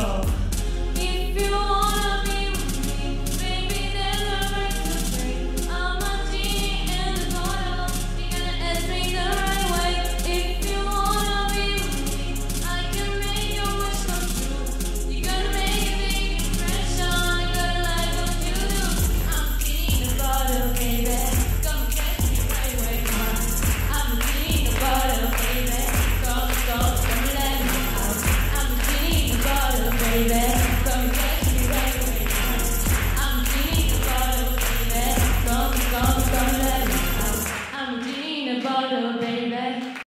go. Lord, baby.